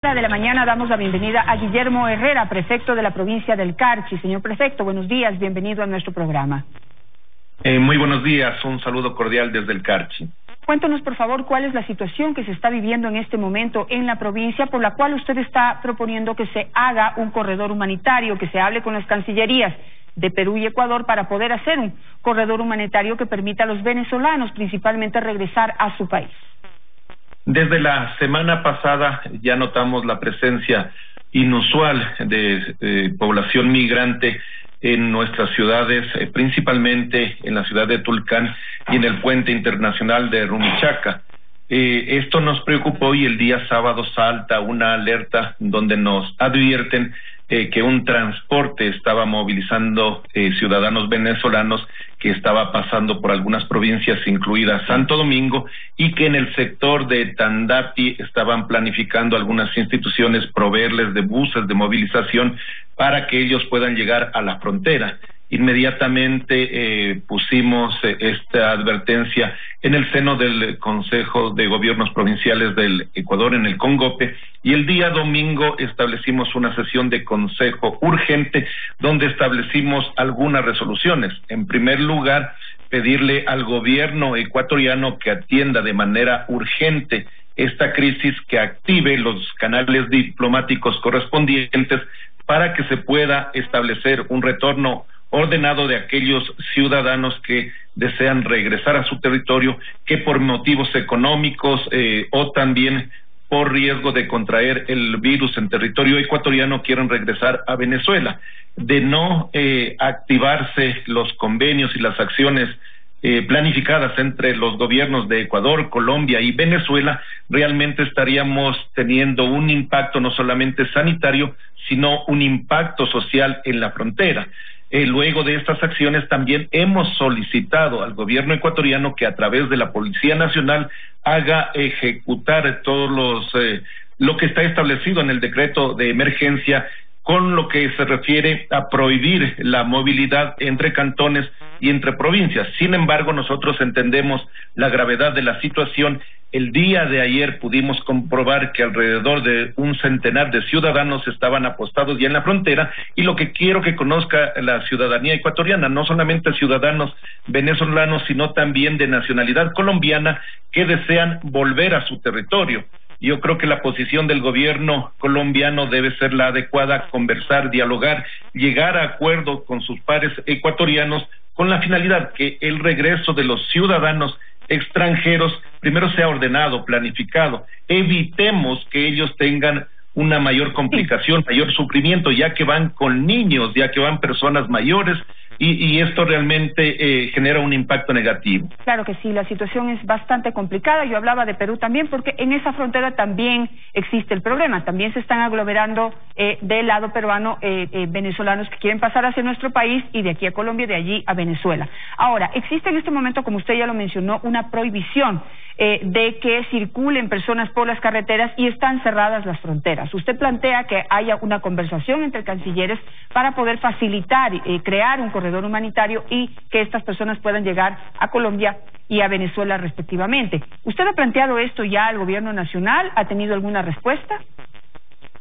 de la mañana damos la bienvenida a Guillermo Herrera, prefecto de la provincia del Carchi. Señor prefecto, buenos días, bienvenido a nuestro programa. Eh, muy buenos días, un saludo cordial desde el Carchi. Cuéntanos, por favor, cuál es la situación que se está viviendo en este momento en la provincia, por la cual usted está proponiendo que se haga un corredor humanitario, que se hable con las cancillerías de Perú y Ecuador para poder hacer un corredor humanitario que permita a los venezolanos principalmente regresar a su país. Desde la semana pasada ya notamos la presencia inusual de, población migrante en nuestras ciudades, eh, principalmente en la ciudad de Tulcán y en el puente internacional de Rumichaca. Eh, esto nos preocupó y el día sábado salta una alerta donde nos advierten eh, que un transporte estaba movilizando eh, ciudadanos venezolanos que estaba pasando por algunas provincias, incluida Santo Domingo, y que en el sector de Tandapi estaban planificando algunas instituciones proveerles de buses de movilización para que ellos puedan llegar a la frontera inmediatamente eh, pusimos eh, esta advertencia en el seno del Consejo de Gobiernos Provinciales del Ecuador, en el Congope, y el día domingo establecimos una sesión de consejo urgente donde establecimos algunas resoluciones. En primer lugar, pedirle al gobierno ecuatoriano que atienda de manera urgente esta crisis, que active los canales diplomáticos correspondientes para que se pueda establecer un retorno ordenado de aquellos ciudadanos que desean regresar a su territorio, que por motivos económicos eh, o también por riesgo de contraer el virus en territorio ecuatoriano quieren regresar a Venezuela. De no eh, activarse los convenios y las acciones eh, planificadas entre los gobiernos de Ecuador, Colombia y Venezuela, realmente estaríamos teniendo un impacto no solamente sanitario, sino un impacto social en la frontera. Eh, luego de estas acciones también hemos solicitado al gobierno ecuatoriano que a través de la Policía Nacional haga ejecutar todos los eh, lo que está establecido en el decreto de emergencia con lo que se refiere a prohibir la movilidad entre cantones y entre provincias. Sin embargo, nosotros entendemos la gravedad de la situación. El día de ayer pudimos comprobar que alrededor de un centenar de ciudadanos estaban apostados ya en la frontera y lo que quiero que conozca la ciudadanía ecuatoriana, no solamente ciudadanos venezolanos, sino también de nacionalidad colombiana que desean volver a su territorio. Yo creo que la posición del gobierno colombiano debe ser la adecuada, conversar, dialogar, llegar a acuerdo con sus pares ecuatorianos con la finalidad que el regreso de los ciudadanos extranjeros primero sea ordenado, planificado. Evitemos que ellos tengan una mayor complicación, mayor sufrimiento, ya que van con niños, ya que van personas mayores, y, esto realmente eh, genera un impacto negativo. Claro que sí, la situación es bastante complicada. Yo hablaba de Perú también porque en esa frontera también existe el problema. También se están aglomerando eh, del lado peruano eh, eh, venezolanos que quieren pasar hacia nuestro país y de aquí a Colombia y de allí a Venezuela. Ahora, existe en este momento, como usted ya lo mencionó, una prohibición de que circulen personas por las carreteras y están cerradas las fronteras. Usted plantea que haya una conversación entre cancilleres para poder facilitar y crear un corredor humanitario y que estas personas puedan llegar a Colombia y a Venezuela respectivamente. ¿Usted ha planteado esto ya al gobierno nacional? ¿Ha tenido alguna respuesta?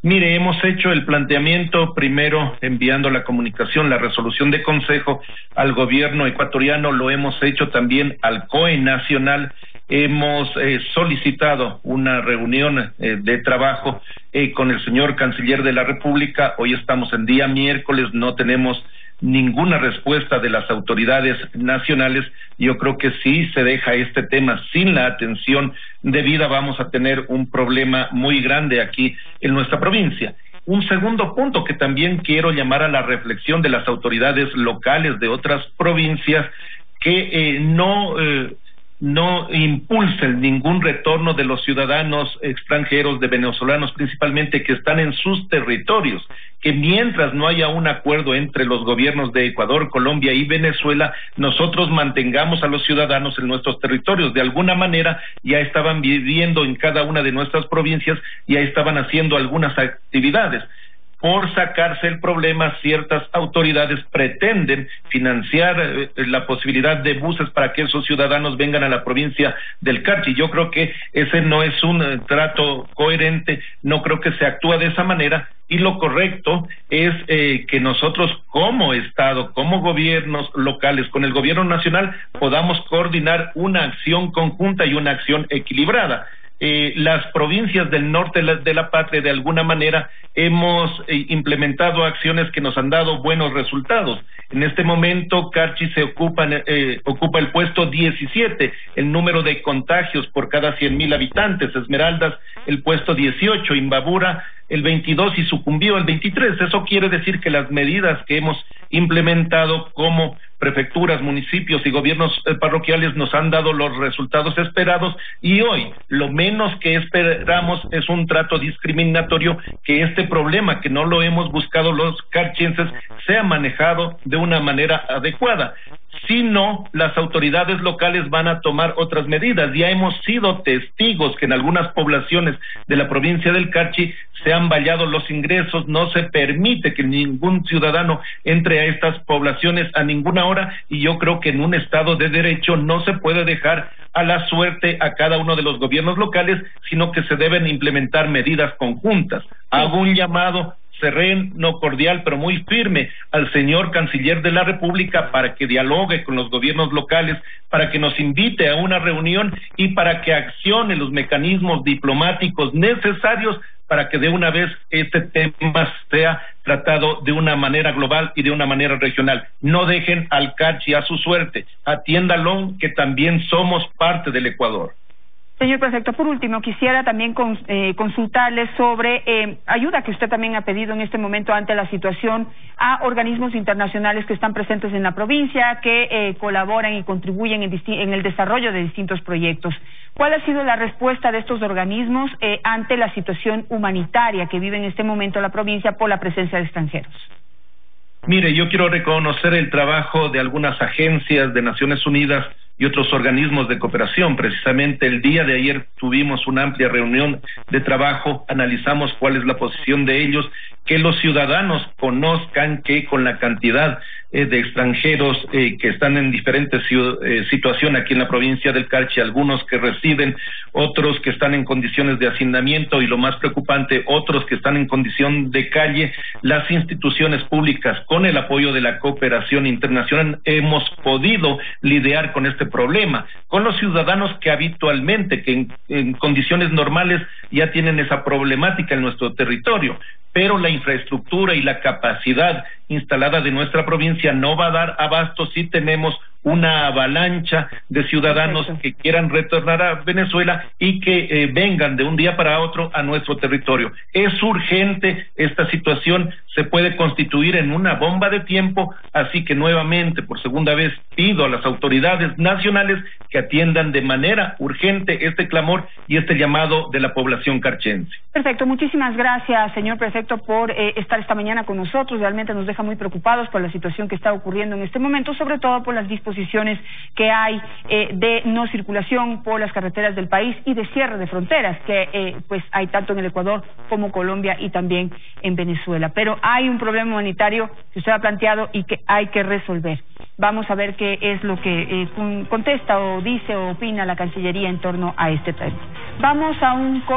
Mire, hemos hecho el planteamiento primero enviando la comunicación, la resolución de consejo al gobierno ecuatoriano, lo hemos hecho también al COE nacional, hemos eh, solicitado una reunión eh, de trabajo eh, con el señor canciller de la República, hoy estamos en día miércoles, no tenemos ninguna respuesta de las autoridades nacionales, yo creo que si se deja este tema sin la atención debida, vamos a tener un problema muy grande aquí en nuestra provincia. Un segundo punto que también quiero llamar a la reflexión de las autoridades locales de otras provincias que eh, no eh, no impulsen ningún retorno de los ciudadanos extranjeros, de venezolanos principalmente, que están en sus territorios, que mientras no haya un acuerdo entre los gobiernos de Ecuador, Colombia y Venezuela, nosotros mantengamos a los ciudadanos en nuestros territorios. De alguna manera ya estaban viviendo en cada una de nuestras provincias, ya estaban haciendo algunas actividades por sacarse el problema, ciertas autoridades pretenden financiar eh, la posibilidad de buses para que esos ciudadanos vengan a la provincia del Carchi. Yo creo que ese no es un eh, trato coherente, no creo que se actúe de esa manera y lo correcto es eh, que nosotros como Estado, como gobiernos locales, con el gobierno nacional, podamos coordinar una acción conjunta y una acción equilibrada. Eh, las provincias del norte de la patria, de alguna manera, hemos eh, implementado acciones que nos han dado buenos resultados. En este momento, Carchi se ocupa, eh, ocupa el puesto 17, el número de contagios por cada 100 mil habitantes. Esmeraldas, el puesto 18, Imbabura, el 22 y sucumbió el 23. Eso quiere decir que las medidas que hemos implementado como prefecturas, municipios y gobiernos eh, parroquiales nos han dado los resultados esperados y hoy lo menos que esperamos es un trato discriminatorio que este problema que no lo hemos buscado los carchenses sea manejado de una manera adecuada. Si no, las autoridades locales van a tomar otras medidas. Ya hemos sido testigos que en algunas poblaciones de la provincia del Carchi se han vallado los ingresos, no se permite que ningún ciudadano entre a estas poblaciones a ninguna hora y yo creo que en un Estado de Derecho no se puede dejar a la suerte a cada uno de los gobiernos locales, sino que se deben implementar medidas conjuntas. Hago un llamado sereno, cordial, pero muy firme al señor canciller de la República para que dialogue con los gobiernos locales, para que nos invite a una reunión y para que accione los mecanismos diplomáticos necesarios para que de una vez este tema sea tratado de una manera global y de una manera regional. No dejen al Cachi a su suerte, atiéndalo que también somos parte del Ecuador. Señor Prefecto, por último, quisiera también eh, consultarle sobre eh, ayuda que usted también ha pedido en este momento ante la situación a organismos internacionales que están presentes en la provincia, que eh, colaboran y contribuyen en, el desarrollo de distintos proyectos. ¿Cuál ha sido la respuesta de estos organismos ante la situación humanitaria que vive en este momento la provincia por la presencia de extranjeros? Mire, yo quiero reconocer el trabajo de algunas agencias de Naciones Unidas y otros organismos de cooperación. Precisamente el día de ayer tuvimos una amplia reunión de trabajo, analizamos cuál es la posición de ellos, que los ciudadanos conozcan que con la cantidad eh, de extranjeros eh, que están en diferentes eh, situaciones aquí en la provincia del Carchi, algunos que residen, otros que están en condiciones de hacinamiento y lo más preocupante, otros que están en condición de calle, las instituciones públicas con el apoyo de la cooperación internacional hemos podido lidiar con este problema, con los ciudadanos que habitualmente, que en condiciones normales ya tienen esa problemática en nuestro territorio. Pero la infraestructura y la capacidad instalada de nuestra provincia no va a dar abasto si tenemos una avalancha de ciudadanos que quieran retornar a Venezuela y que eh, vengan de un día para otro a nuestro territorio. Es urgente esta situación, se puede constituir en una bomba de tiempo, así que nuevamente, por segunda vez, pido a las autoridades nacionales que atiendan de manera urgente este clamor y este llamado de la población carchense. Perfecto, muchísimas gracias, señor prefecto, por eh, estar esta mañana con nosotros. Realmente nos deja muy preocupados por la situación que está ocurriendo en este momento, sobre todo por las disposiciones que hay eh, de no circulación por las carreteras del país y de cierre de fronteras que eh, pues hay tanto en el Ecuador como Colombia y también en Venezuela. Pero hay un problema humanitario que usted ha planteado y que hay que resolver. Vamos a ver qué es lo que eh, contesta o dice o opina la Cancillería en torno a este tema. Vamos a un corte.